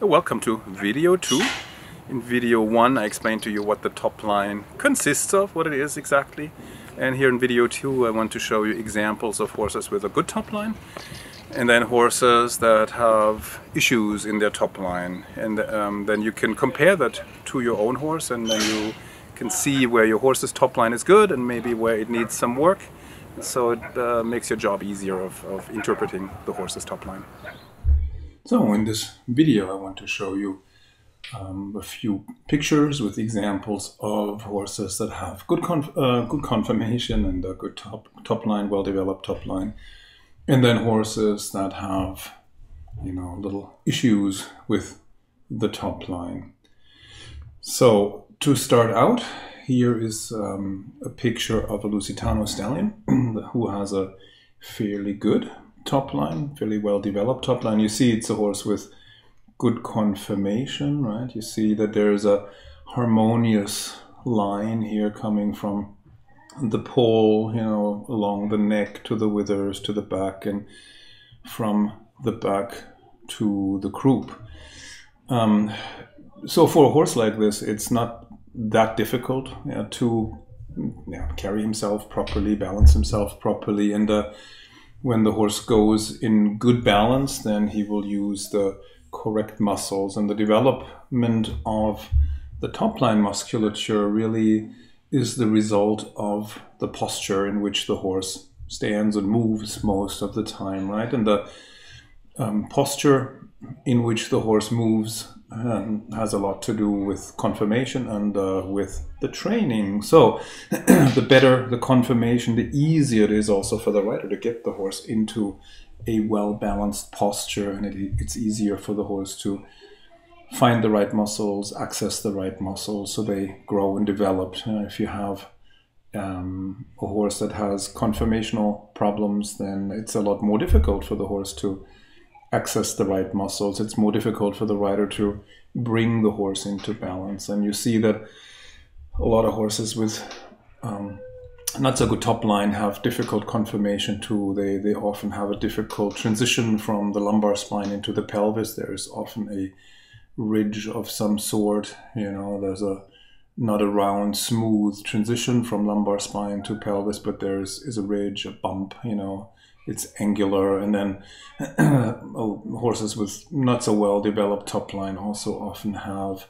Welcome to video 2. In video 1 I explained to you what the top line consists of, what it is exactly. And here in video 2 I want to show you examples of horses with a good top line and then horses that have issues in their top line. And um, then you can compare that to your own horse and then you can see where your horse's top line is good and maybe where it needs some work. So it uh, makes your job easier of, of interpreting the horse's top line. So in this video I want to show you um, a few pictures with examples of horses that have good conf uh, good conformation and a good top, top line, well-developed top line. And then horses that have, you know, little issues with the top line. So to start out, here is um, a picture of a Lusitano stallion who has a fairly good top line, fairly well developed top line. You see it's a horse with good conformation, right? You see that there's a harmonious line here coming from the poll, you know, along the neck to the withers to the back and from the back to the croup. Um, so for a horse like this, it's not that difficult you know, to carry himself properly, balance himself properly, and uh, when the horse goes in good balance, then he will use the correct muscles. And the development of the top line musculature really is the result of the posture in which the horse stands and moves most of the time, right? And the um, posture in which the horse moves um, has a lot to do with conformation and uh, with the training. So, the better the conformation, the easier it is also for the rider to get the horse into a well balanced posture, and it, it's easier for the horse to find the right muscles, access the right muscles, so they grow and develop. Uh, if you have um, a horse that has conformational problems, then it's a lot more difficult for the horse to access the right muscles. It's more difficult for the rider to bring the horse into balance. And you see that a lot of horses with um, not so good top line have difficult conformation too. They, they often have a difficult transition from the lumbar spine into the pelvis. There is often a ridge of some sort. You know, there's a not a round, smooth transition from lumbar spine to pelvis, but there's is a ridge, a bump. You know, it's angular, and then horses with not so well developed top line also often have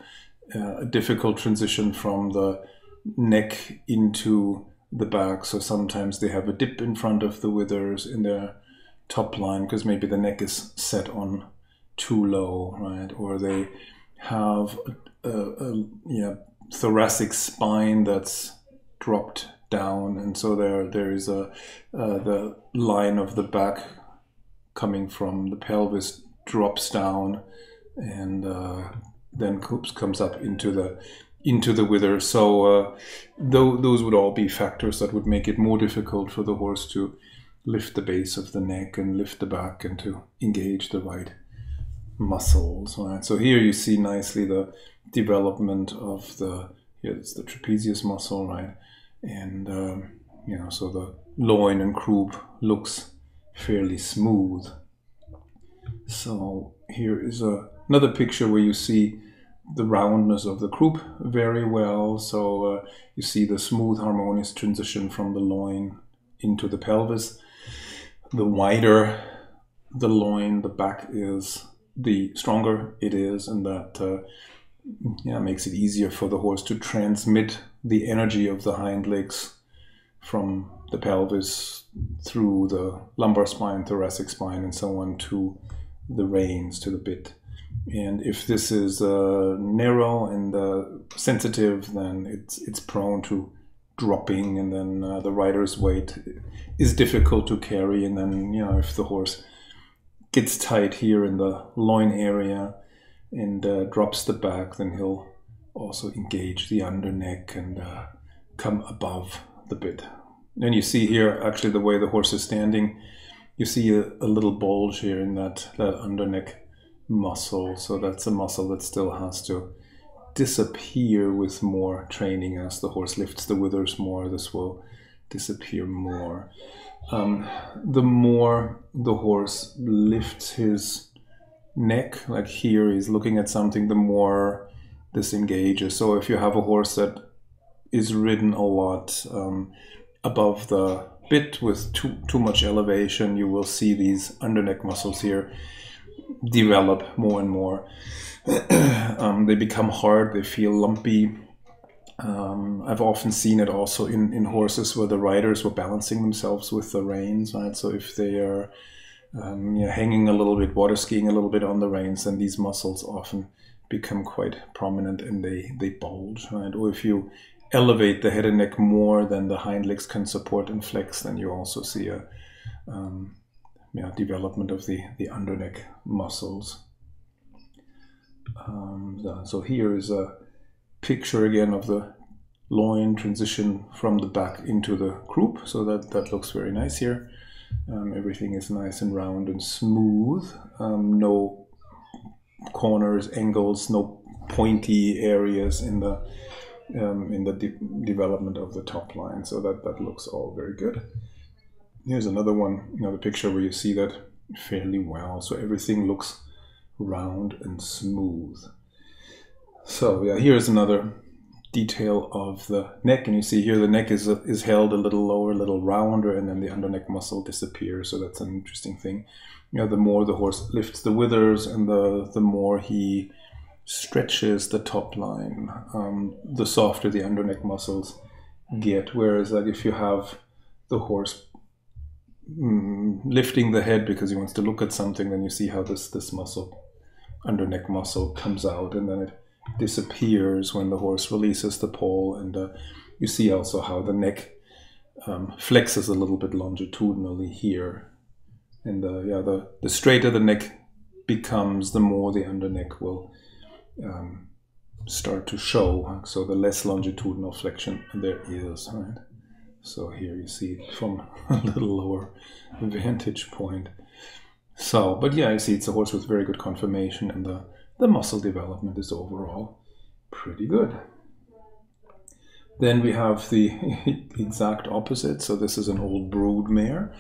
uh, a difficult transition from the neck into the back. So sometimes they have a dip in front of the withers in their top line because maybe the neck is set on too low, right? Or they have a, a, a yeah, thoracic spine that's dropped down, and so there there is a uh, the line of the back coming from the pelvis drops down, and uh, then comes comes up into the into the wither. So uh, th- those would all be factors that would make it more difficult for the horse to lift the base of the neck and lift the back and to engage the right muscles. Right. So here you see nicely the development of the it's the trapezius muscle, right? And um, you know so the loin and croup looks fairly smooth. So here is a, another picture where you see the roundness of the croup very well. So uh, you see the smooth harmonious transition from the loin into the pelvis. The wider the loin the back is the stronger it is and that uh, yeah, makes it easier for the horse to transmit the energy of the hind legs from the pelvis through the lumbar spine, thoracic spine, and so on to the reins, to the bit. And if this is uh, narrow and uh, sensitive, then it's it's prone to dropping, and then uh, the rider's weight is difficult to carry. And then you know if the horse gets tight here in the loin area, and uh, drops the back, then he'll also engage the under neck and uh, come above the bit. And you see here actually the way the horse is standing, you see a, a little bulge here in that, that under neck muscle. So that's a muscle that still has to disappear with more training as the horse lifts the withers more. This will disappear more. Um, the more the horse lifts his neck, like here, he's looking at something, the more this engages. So if you have a horse that is ridden a lot um, above the bit with too too much elevation, you will see these underneck muscles here develop more and more. um, they become hard, they feel lumpy. Um, I've often seen it also in, in horses where the riders were balancing themselves with the reins, right? So if they are um, you know, hanging a little bit, water skiing a little bit on the reins, then these muscles often become quite prominent and they, they bulge, right? Or if you elevate the head and neck more than the hind legs can support and flex, then you also see a um, yeah, development of the, the underneck muscles. Um, so here is a picture again of the loin transition from the back into the croup. So that, that looks very nice here. Um, everything is nice and round and smooth. Um, no corners, angles, no pointy areas in the um, in the de development of the top line. So that that looks all very good. Here's another one, another picture where you see that fairly well. So everything looks round and smooth. So yeah, here's another detail of the neck, and you see here the neck is is held a little lower, a little rounder, and then the underneck muscle disappears. So that's an interesting thing. You know, the more the horse lifts the withers, and the the more he stretches the top line, um, the softer the underneck muscles get. Whereas, like if you have the horse mm, lifting the head because he wants to look at something, then you see how this this muscle, underneck muscle, comes out, and then it disappears when the horse releases the poll, and uh, you see also how the neck um, flexes a little bit longitudinally here, and uh, yeah, the the straighter the neck becomes, the more the underneck will um, start to show. So the less longitudinal flexion there is, right? So here you see it from a little lower vantage point. So, but yeah, you see it's a horse with very good conformation and the, the muscle development is overall pretty good. Then we have the exact opposite. So this is an old brood mare.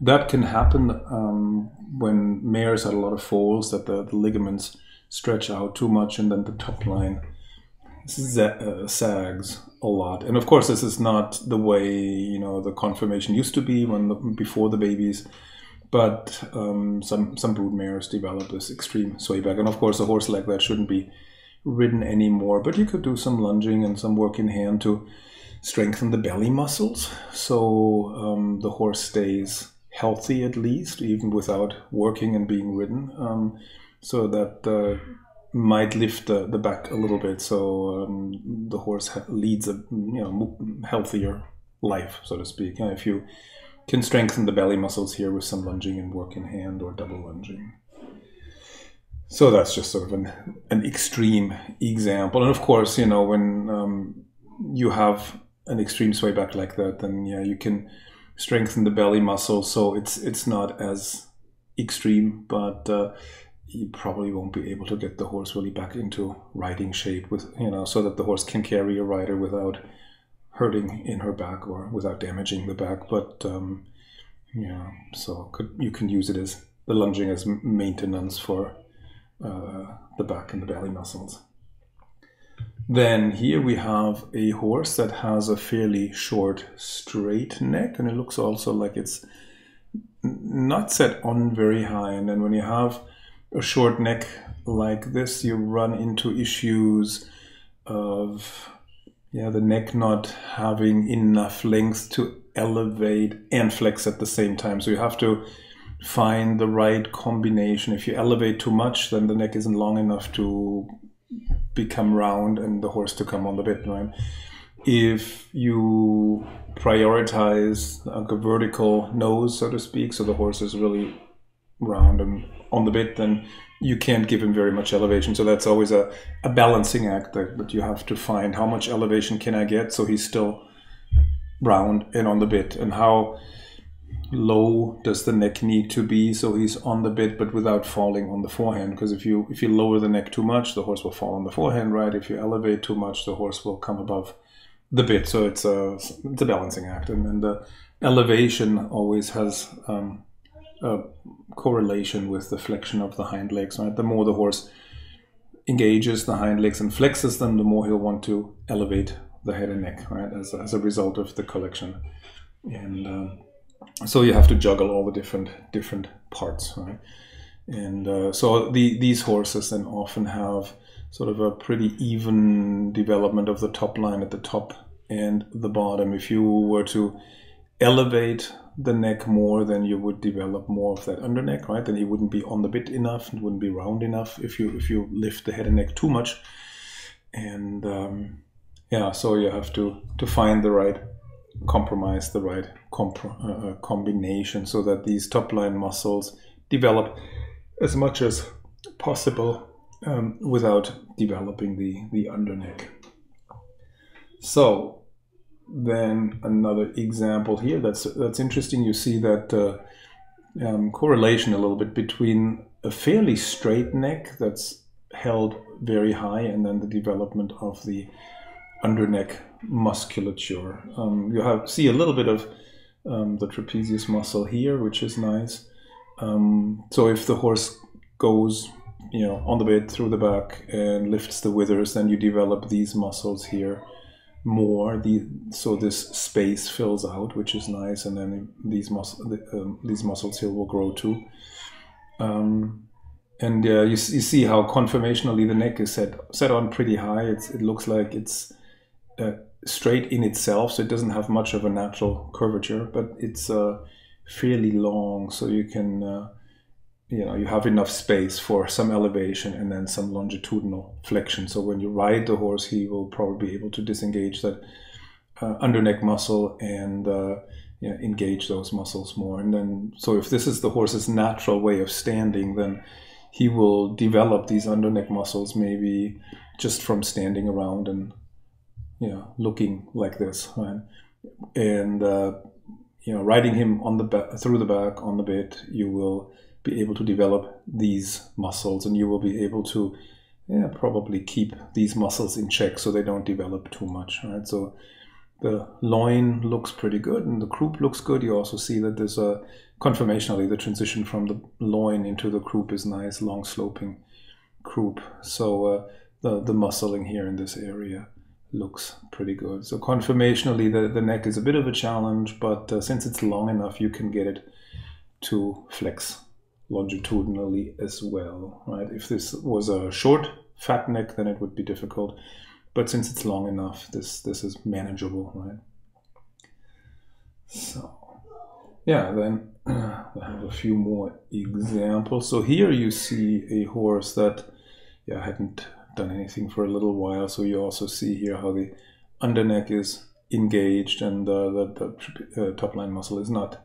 That can happen um, when mares had a lot of foals that the, the, ligaments stretch out too much and then the top line uh, sags a lot. And of course, this is not the way you know the conformation used to be when the, before the babies. But um, some some brood mares develop this extreme swayback, and of course, a horse like that shouldn't be ridden anymore. But you could do some lunging and some work in hand to strengthen the belly muscles, so um, the horse stays healthy at least, even without working and being ridden. Um, so that uh, might lift the, the back a little bit, so um, the horse leads a you know healthier life, so to speak. if you can strengthen the belly muscles here with some lunging and work in hand or double lunging. So that's just sort of an, an extreme example. And of course, you know, when um, you have an extreme sway back like that, then yeah, you can strengthen the belly muscle. So it's it's not as extreme, but uh, you probably won't be able to get the horse really back into riding shape with you know so that the horse can carry a rider without hurting in her back or without damaging the back but um, yeah so could, you can use it as the lunging as maintenance for uh, the back and the belly muscles. Then here we have a horse that has a fairly short straight neck and it looks also like it's not set on very high and then when you have a short neck like this, you run into issues of yeah the neck not having enough length to elevate and flex at the same time. So you have to find the right combination. If you elevate too much, then the neck isn't long enough to become round and the horse to come on the bit, right? If you prioritize like a vertical nose, so to speak, so the horse is really round and on the bit, then you can't give him very much elevation. So that's always a, a balancing act that, that you have to find. How much elevation can I get so he's still round and on the bit? And how low does the neck need to be so he's on the bit but without falling on the forehand? Because if you if you lower the neck too much, the horse will fall on the forehand, right? If you elevate too much, the horse will come above the bit. So it's a it's a balancing act, and then the elevation always has um, a correlation with the flexion of the hind legs. Right, the more the horse engages the hind legs and flexes them, the more he'll want to elevate the head and neck. Right, as, as a result of the collection, and um, so you have to juggle all the different different parts. Right, and uh, so the, these horses then often have sort of a pretty even development of the top line at the top and the bottom. If you were to elevate the neck more, then you would develop more of that under neck, right? Then he wouldn't be on the bit enough, it wouldn't be round enough if you if you lift the head and neck too much. And um, yeah, so you have to to find the right compromise, the right uh, uh combination, so that these top line muscles develop as much as possible um, without developing the the under neck. So then another example here that's that's interesting. You see that uh, um, correlation a little bit between a fairly straight neck that's held very high and then the development of the under neck musculature. Um, you have see a little bit of um, the trapezius muscle here, which is nice. Um, so if the horse goes you know on the bit through the back and lifts the withers, then you develop these muscles here more. The so this space fills out, which is nice, and then these muscle um, these muscles here will grow too. Um, and uh, you, you see how conformationally the neck is set set on pretty high. It's, it looks like it's uh, straight in itself, so it doesn't have much of a natural curvature, but it's uh, fairly long, so you can uh, you know you have enough space for some elevation and then some longitudinal flexion so when you ride the horse he will probably be able to disengage that uh, under neck muscle and uh, you know, engage those muscles more and then so if this is the horse's natural way of standing then he will develop these under neck muscles maybe just from standing around and you know looking like this right? and uh, you know riding him on the back through the back on the bit you will be able to develop these muscles and you will be able to yeah, probably keep these muscles in check so they don't develop too much right? So the loin looks pretty good and the croup looks good. You also see that there's a conformationally the transition from the loin into the croup is nice long sloping croup. So uh, the, the muscling here in this area looks pretty good. So conformationally the, the neck is a bit of a challenge but uh, since it's long enough you can get it to flex longitudinally as well, right? If this was a short fat neck, then it would be difficult. But since it's long enough, this, this is manageable, right? So, yeah, then I have a few more examples. So here you see a horse that yeah, hadn't done anything for a little while. So you also see here how the underneck is engaged and uh, the, the uh, top line muscle is not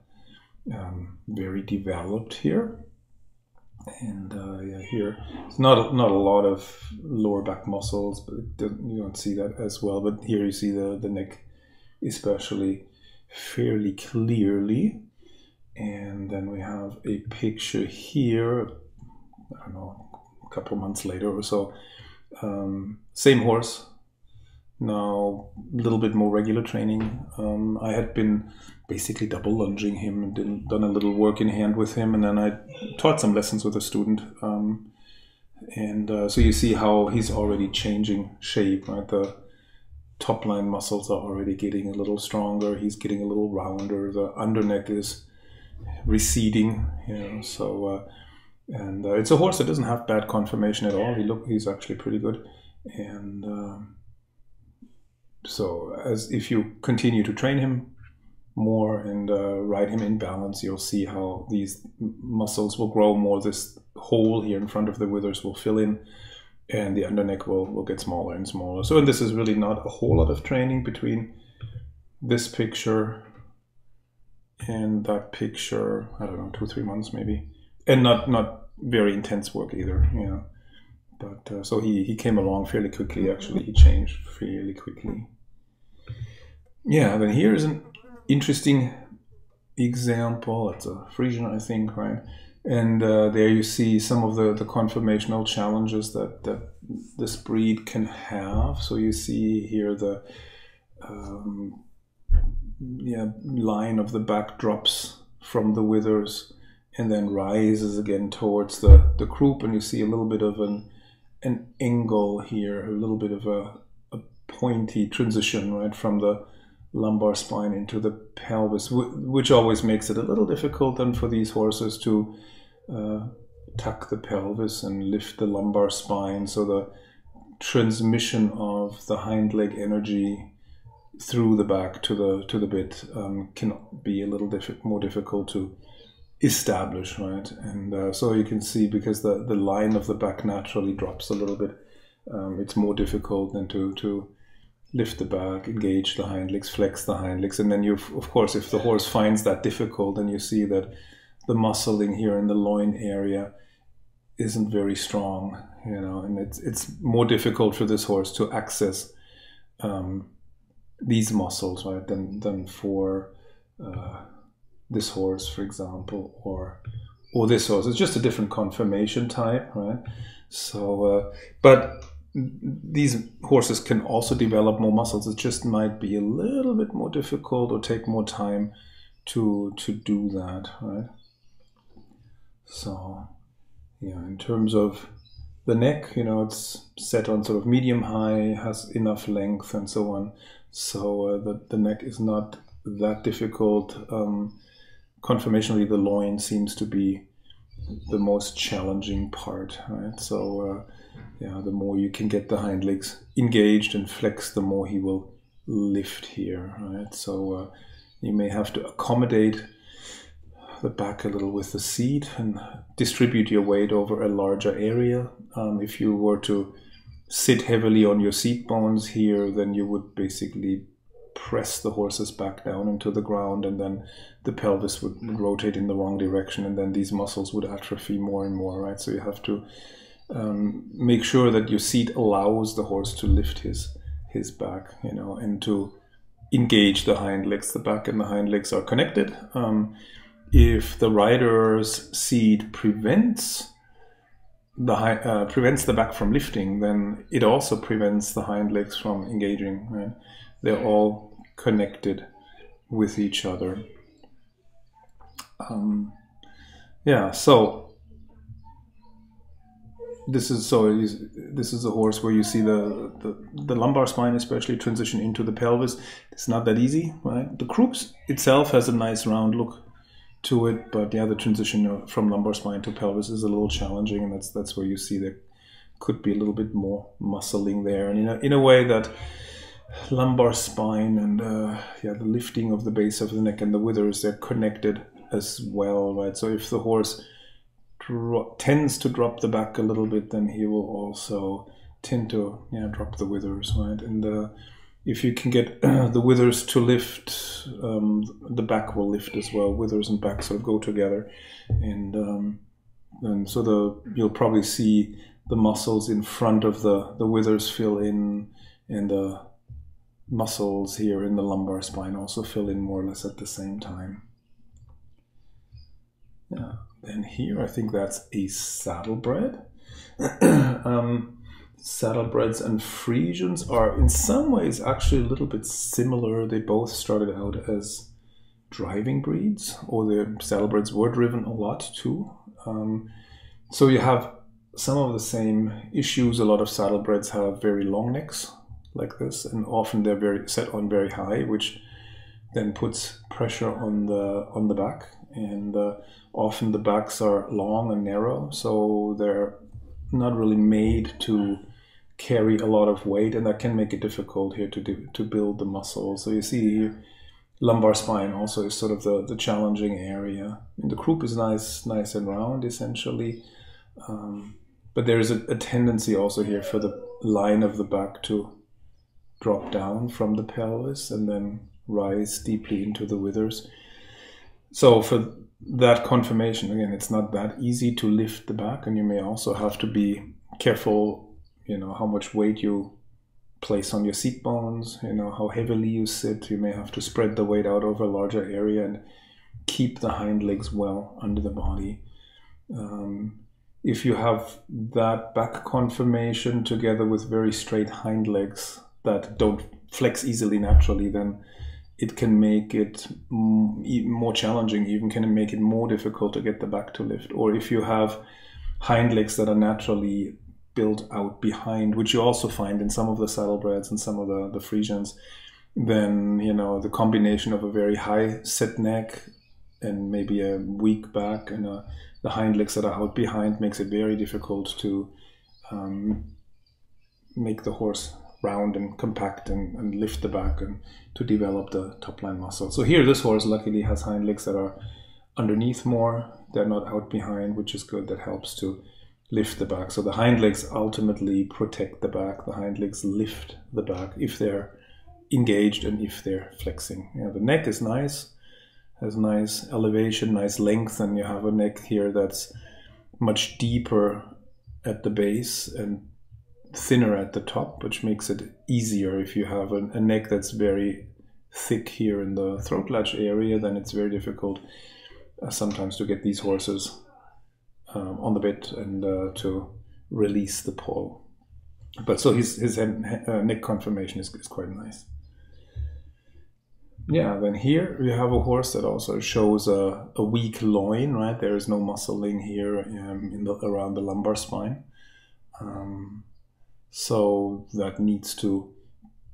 um, very developed here and uh, yeah, here it's not not a lot of lower back muscles, but you don't see that as well. But here you see the the neck, especially fairly clearly, and then we have a picture here. I don't know, a couple months later or so. Um, same horse, now a little bit more regular training. Um, I had been basically double lunging him and did, done a little work in hand with him, and then I taught some lessons with a student. Um, and uh, so you see how he's already changing shape, right? The top line muscles are already getting a little stronger. He's getting a little rounder. The underneck is receding, you know. So, uh, and uh, it's a horse that doesn't have bad conformation at all. He look, he's actually pretty good, and um, so as if you continue to train him more and uh, ride him in balance, you'll see how these muscles will grow more. This hole here in front of the withers will fill in and the underneck will, will get smaller and smaller. So and this is really not a whole lot of training between this picture and that picture. I don't know, two, three months maybe. And not, not very intense work either, you know. But uh, so he, he came along fairly quickly, actually. He changed fairly quickly. Yeah, then here's an interesting example. It's a Friesian, I think, right? And uh, there you see some of the, the conformational challenges that, that this breed can have. So you see here the um, yeah, line of the back drops from the withers and then rises again towards the, the croup and you see a little bit of an an angle here, a little bit of a, a pointy transition right from the lumbar spine into the pelvis, which always makes it a little difficult then for these horses to uh, tuck the pelvis and lift the lumbar spine. So the transmission of the hind leg energy through the back to the to the bit um, can be a little diff- more difficult to establish, right? And uh, so you can see because the, the line of the back naturally drops a little bit, um, it's more difficult than to, to lift the back, engage the hind legs, flex the hind legs. And then you, of course, if the horse finds that difficult, then you see that the muscling here in the loin area isn't very strong, you know, and it's, it's more difficult for this horse to access um, these muscles, right, than, than for uh, this horse, for example, or or this horse. It's just a different conformation type, right? So, uh, but these horses can also develop more muscles. It just might be a little bit more difficult or take more time to to do that, right? So, yeah, in terms of the neck, you know, it's set on sort of medium high, has enough length, and so on. So uh, the the neck is not that difficult. Um, conformationally, the loin seems to be the most challenging part, right? So, uh, yeah, the more you can get the hind legs engaged and flexed, the more he will lift here, right? So, uh, you may have to accommodate the back a little with the seat and distribute your weight over a larger area. Um, if you were to sit heavily on your seat bones here, then you would basically press the horses back down into the ground and then the pelvis would rotate in the wrong direction and then these muscles would atrophy more and more right so you have to um, make sure that your seat allows the horse to lift his his back you know and to engage the hind legs the back and the hind legs are connected um, if the rider's seat prevents the uh, prevents the back from lifting, then it also prevents the hind legs from engaging. Right? They're all connected with each other. Um, yeah, so this is so this is a horse where you see the, the, the lumbar spine especially transition into the pelvis. It's not that easy, right? The croups itself has a nice round look to it, but yeah, the transition from lumbar spine to pelvis is a little challenging, and that's that's where you see there could be a little bit more muscling there, and in a, in a way that lumbar spine and uh, yeah, the lifting of the base of the neck and the withers they're connected as well, right? So if the horse tends to drop the back a little bit, then he will also tend to yeah drop the withers, right? And if you can get the withers to lift, um, the back will lift as well. Withers and back sort of go together, and um, and so the you'll probably see the muscles in front of the the withers fill in, and the muscles here in the lumbar spine also fill in more or less at the same time. Yeah. Then here, I think that's a saddlebred. um, saddlebreds and Friesians are in some ways actually a little bit similar. They both started out as driving breeds, or the saddlebreds were driven a lot too. Um, so you have some of the same issues. A lot of saddlebreds have very long necks, like this, and often they're very set on very high, which then puts pressure on the on the back. And uh, often the backs are long and narrow, so they're not really made to carry a lot of weight, and that can make it difficult here to do, to build the muscle. So you see lumbar spine also is sort of the, the challenging area. The croup is nice, nice and round essentially. Um, but there is a, a, tendency also here for the line of the back to drop down from the pelvis and then rise deeply into the withers. So for that conformation, again, it's not that easy to lift the back, and you may also have to be careful, you know, how much weight you place on your seat bones, you know, how heavily you sit. You may have to spread the weight out over a larger area and keep the hind legs well under the body. Um, if you have that back conformation together with very straight hind legs, that don't flex easily naturally, then it can make it more challenging, even can make it more difficult to get the back to lift. Or if you have hind legs that are naturally built out behind, which you also find in some of the saddlebreds and some of the, the Friesians, then you know the combination of a very high set neck and maybe a weak back and a, the hind legs that are out behind makes it very difficult to um, make the horse round and compact and, and lift the back and to develop the top line muscle. So here this horse luckily has hind legs that are underneath more. They're not out behind, which is good. That helps to lift the back. So the hind legs ultimately protect the back. The hind legs lift the back if they're engaged and if they're flexing. You know, the neck is nice, has nice elevation, nice length, and you have a neck here that's much deeper at the base and thinner at the top, which makes it easier if you have a, a neck that's very thick here in the throat latch area, then it's very difficult uh, sometimes to get these horses um, on the bit and uh, to release the poll. But so his, his head, uh, neck conformation is, is quite nice. Yeah, then here we have a horse that also shows a, a weak loin, right? There is no muscling here um, in the, around the lumbar spine. Um, so that needs to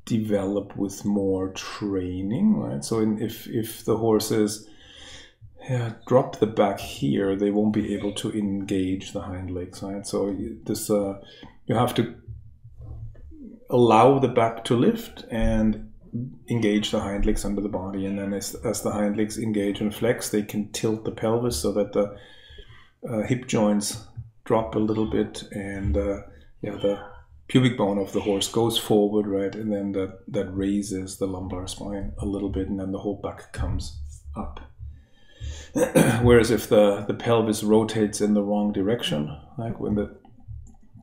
develop with more training, right? So in, if if the horses yeah, drop the back here, they won't be able to engage the hind legs, right? So this uh, you have to allow the back to lift and engage the hind legs under the body, and then as, as the hind legs engage and flex, they can tilt the pelvis so that the uh, hip joints drop a little bit, and uh, yeah, the pubic bone of the horse goes forward, right, and then that, that raises the lumbar spine a little bit, and then the whole back comes up. Whereas if the, the pelvis rotates in the wrong direction, like when the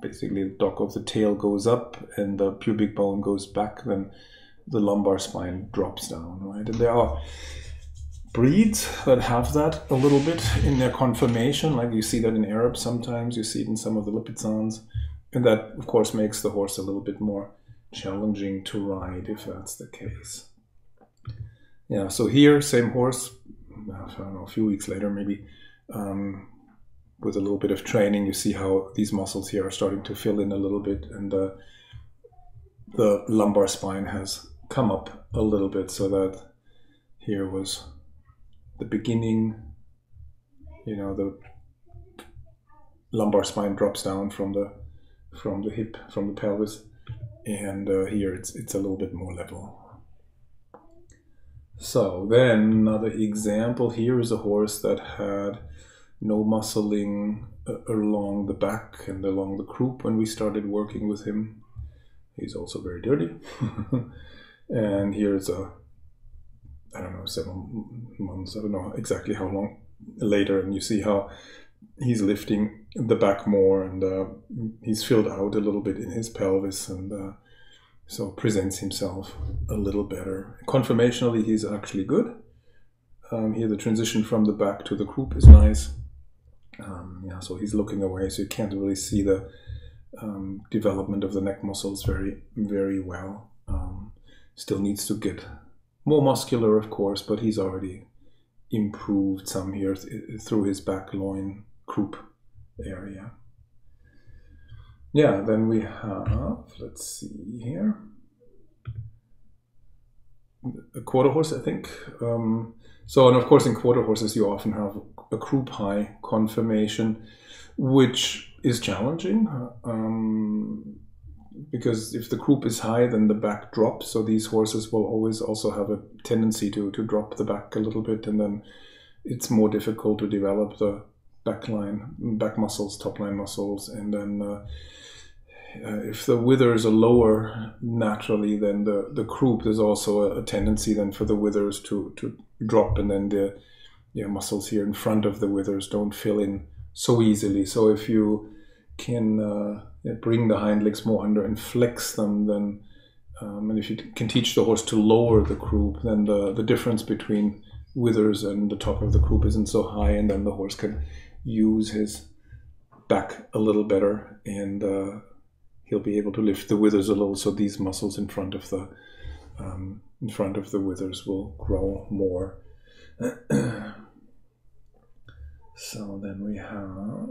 basically the dock of the tail goes up and the pubic bone goes back, then the lumbar spine drops down, right? And there are breeds that have that a little bit in their conformation, like you see that in Arab sometimes, you see it in some of the Lipizzans and that, of course, makes the horse a little bit more challenging to ride if that's the case. Yeah, so here, same horse, I don't know, a few weeks later maybe, um, with a little bit of training, you see how these muscles here are starting to fill in a little bit, and uh, the lumbar spine has come up a little bit so that here was the beginning, you know, the lumbar spine drops down from the from the hip, from the pelvis, and uh, here it's, it's a little bit more level. So then another example here is a horse that had no muscling uh, along the back and along the croup when we started working with him. He's also very dirty. and here's a, I don't know, seven months, I don't know exactly how long later, and you see how he's lifting the back more and uh, he's filled out a little bit in his pelvis and uh, so presents himself a little better. Conformationally, he's actually good. Um, here, the transition from the back to the croup is nice. Um, yeah, so he's looking away, so you can't really see the um, development of the neck muscles very, very well. Um, still needs to get more muscular, of course, but he's already improved some here th through his back loin croup area. Yeah, then we have, let's see here, a quarter horse, I think. Um, so, and of course, in quarter horses, you often have a croup high conformation, which is challenging um, because if the croup is high, then the back drops. So these horses will always also have a tendency to, to drop the back a little bit, and then it's more difficult to develop the back line, back muscles, top line muscles, and then uh, uh, if the withers are lower naturally, then the the croup there's also a, a, tendency then for the withers to to drop, and then the yeah, muscles here in front of the withers don't fill in so easily. So if you can uh, bring the hind legs more under and flex them, then um, and if you can teach the horse to lower the croup, then the the difference between withers and the top of the croup isn't so high, and then the horse can use his back a little better and uh, he'll be able to lift the withers a little so these muscles in front of the um, in front of the withers will grow more. so then we have,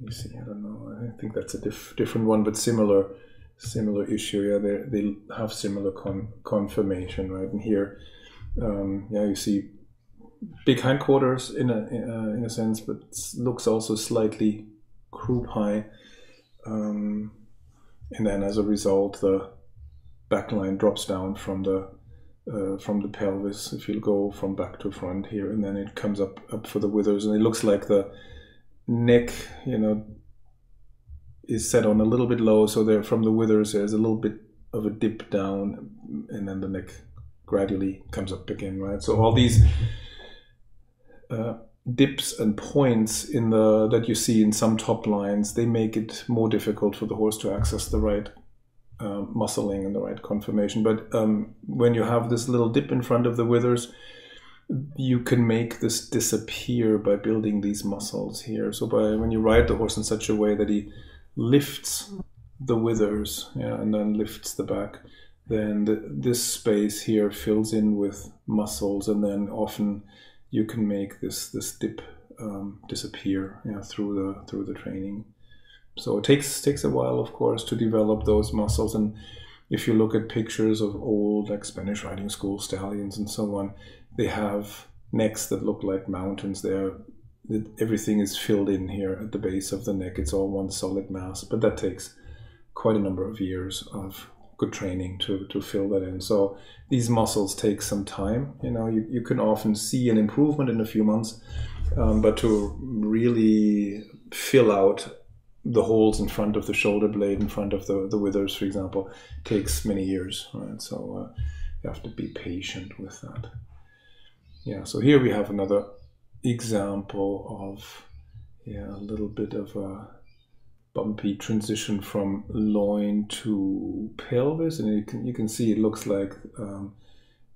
you see, I don't know, I think that's a diff different one, but similar similar issue. Yeah, they they have similar con conformation, right? And here, um, yeah, you see big hindquarters in a uh, in a sense, but looks also slightly croup high. Um, and then as a result, the back line drops down from the uh, from the pelvis. If you go from back to front here, and then it comes up up for the withers, and it looks like the neck, you know, is set on a little bit low. So there, from the withers, there's a little bit of a dip down, and then the neck gradually comes up again, right? So all these uh, dips and points in the that you see in some top lines, they make it more difficult for the horse to access the right uh, muscling and the right conformation. But um, when you have this little dip in front of the withers, you can make this disappear by building these muscles here. So by when you ride the horse in such a way that he lifts the withers yeah, and then lifts the back, then the, this space here fills in with muscles, and then often you can make this this dip um, disappear know, through the through the training. So it takes takes a while, of course, to develop those muscles. And if you look at pictures of old like Spanish riding school stallions and so on, they have necks that look like mountains. There, everything is filled in here at the base of the neck. It's all one solid mass, but that takes quite a number of years of good training to, to fill that in. So these muscles take some time. You know, you, you can often see an improvement in a few months, um, but to really fill out the holes in front of the shoulder blade, in front of the, the withers, for example, takes many years. Right? So uh, you have to be patient with that. Yeah, so here we have another example of yeah, a little bit of a bumpy transition from loin to pelvis, and you can you can see it looks like um,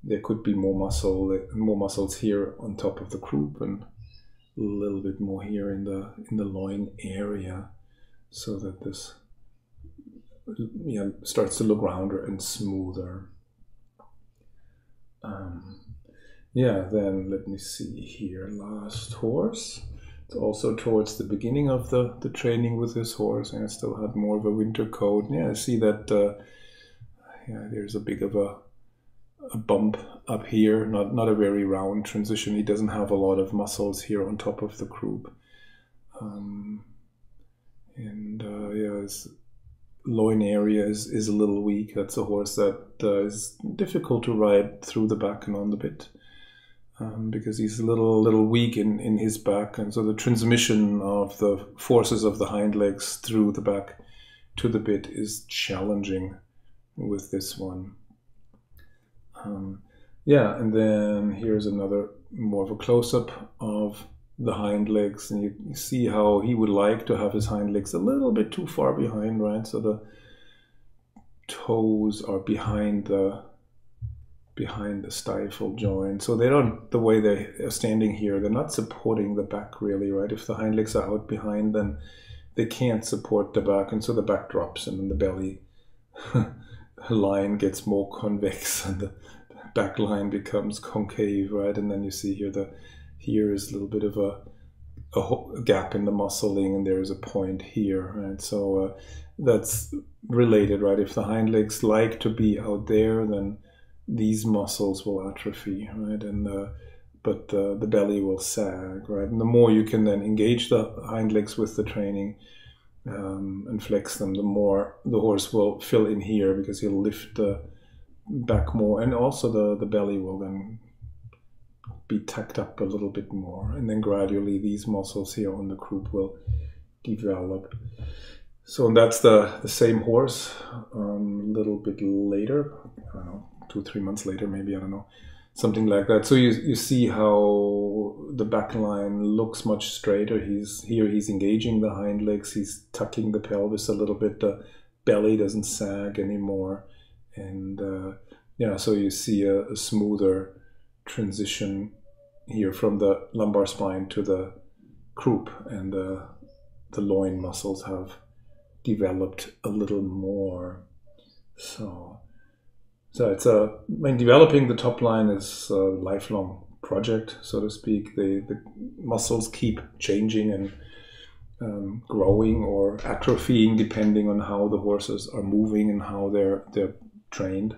there could be more muscle, more muscles here on top of the croup, and a little bit more here in the in the loin area, so that this yeah starts to look rounder and smoother. Um, yeah, then let me see here. Last horse. Also towards the beginning of the, the training with this horse, and I still had more of a winter coat. Yeah, I see that uh, yeah, there's a big of a, a bump up here, not, not a very round transition. He doesn't have a lot of muscles here on top of the croup. Um, and uh, yeah, his loin area is, is a little weak. That's a horse that uh, is difficult to ride through the back and on the bit um, because he's a little little weak in, in his back, and so the transmission of the forces of the hind legs through the back to the bit is challenging with this one. Um, yeah, and then here's another more of a close up of the hind legs, and you see how he would like to have his hind legs a little bit too far behind, right? So the toes are behind the behind the stifle joint. So they don't, the way they are standing here, they're not supporting the back really, right? If the hind legs are out behind, then they can't support the back, and so the back drops, and then the belly line gets more convex, and the back line becomes concave, right? And then you see here the here is a little bit of a a gap in the muscling, and there is a point here, right? So uh, that's related, right? If the hind legs like to be out there, then these muscles will atrophy, right? And uh, but uh, the belly will sag, right? And the more you can then engage the hind legs with the training um, and flex them, the more the horse will fill in here because he'll lift the back more, and also the the belly will then be tucked up a little bit more, and then gradually these muscles here on the croup will develop. So that's the, the same horse um, a little bit later. I don't know, two three months later maybe i don't know something like that. So you you see how the back line looks much straighter. He's here he's engaging the hind legs. He's tucking the pelvis a little bit. The belly doesn't sag anymore. And uh, yeah so you see a, a smoother transition here from the lumbar spine to the croup. And the the loin muscles have developed a little more. So So it's a, I mean, developing the top line is a lifelong project, so to speak. The, the muscles keep changing and um, growing or atrophying depending on how the horses are moving and how they're they're trained.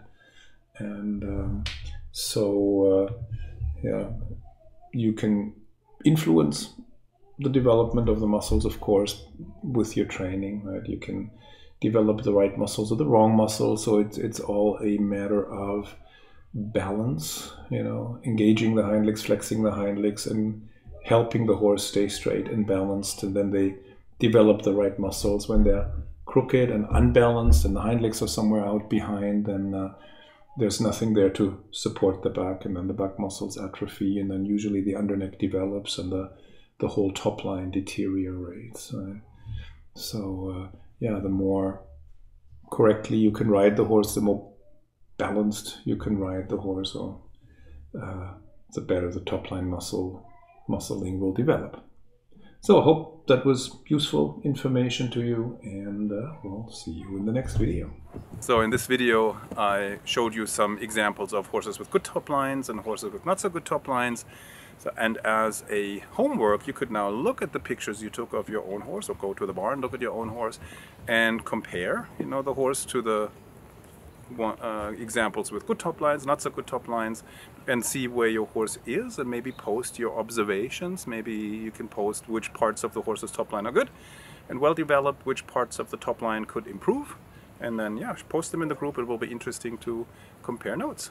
And um, so, uh, yeah, you can influence the development of the muscles, of course, with your training. Right, you can develop the right muscles or the wrong muscles. So it's it's all a matter of balance. You know, engaging the hind legs, flexing the hind legs, and helping the horse stay straight and balanced, and then they develop the right muscles. When they're crooked and unbalanced, and the hind legs are somewhere out behind, then uh, there's nothing there to support the back, and then the back muscles atrophy, and then usually the underneck develops, and the the whole top line deteriorates. Right? So uh, yeah, the more correctly you can ride the horse, the more balanced you can ride the horse, or uh, the better the top line muscle muscling will develop. So I hope that was useful information to you and uh, we'll see you in the next video. So in this video I showed you some examples of horses with good top lines and horses with not so good top lines. So, and as a homework, you could now look at the pictures you took of your own horse or go to the barn, look at your own horse and compare, you know, the horse to the uh, examples with good top lines, not so good top lines, and see where your horse is and maybe post your observations. Maybe you can post which parts of the horse's top line are good and well developed, which parts of the top line could improve. And then, yeah, post them in the group. It will be interesting to compare notes.